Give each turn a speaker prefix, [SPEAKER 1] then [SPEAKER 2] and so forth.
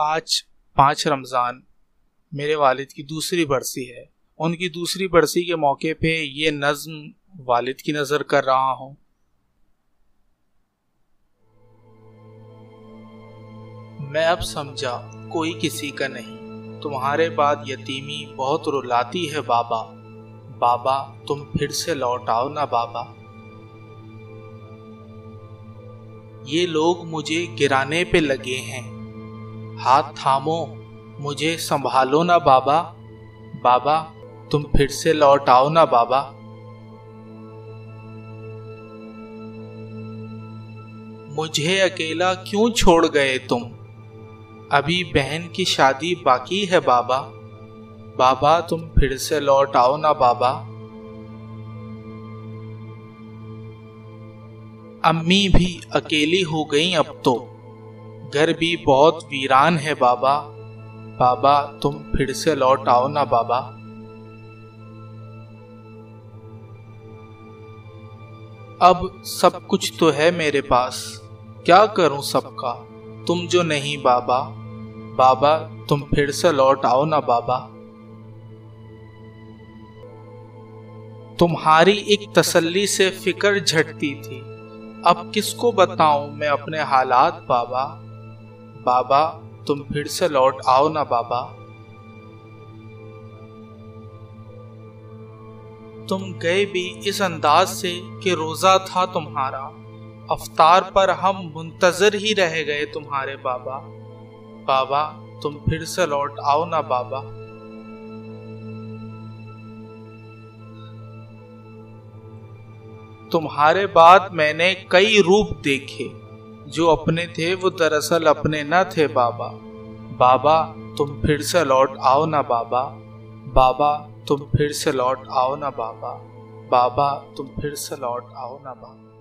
[SPEAKER 1] आज पाँच रमज़ान मेरे वालिद की दूसरी बरसी है। उनकी दूसरी बरसी के मौके पे ये नज़म वालिद की नज़र कर रहा हूँ। मैं अब समझा, कोई किसी का नहीं। तुम्हारे बाद यतीमी बहुत रुलाती है बाबा। बाबा, तुम फिर से लौट आओ ना बाबा। ये लोग मुझे गिराने पे लगे हैं। हाथ थामो, मुझे संभालो ना बाबा। बाबा, तुम फिर से लौट आओ ना बाबा। मुझे अकेला क्यों छोड़ गए तुम? अभी बहन की शादी बाकी है बाबा। बाबा, तुम फिर से लौट आओ ना बाबा। अम्मी भी अकेली हो गई अब तो। घर भी बहुत वीरान है बाबा। बाबा, तुम फिर से लौट आओ ना बाबा। अब सब कुछ तो है मेरे पास। क्या करूँ सबका? तुम जो नहीं बाबा। बाबा, तुम फिर से लौट आओ ना बाबा। तुम्हारी एक तसल्ली से फ़िक्र झटती थी। अब किसको बताऊँ मैं अपने हालात, बाबा? बाबा, तुम फिर से लौट आओ ना बाबा। तुम गए भी इस अंदाज से कि रोजा था तुम्हारा। अवतार पर हम मुंतजर ही रह गए तुम्हारे बाबा। बाबा, तुम फिर से लौट आओ ना बाबा। तुम्हारे बाद मैंने कई रूप देखे। जो अपने थे वो दरअसल अपने न थे बाबा। बाबा, तुम फिर से लौट आओ ना बाबा। बाबा, तुम फिर से लौट आओ ना बाबा। बाबा, तुम फिर से लौट आओ ना बाबा।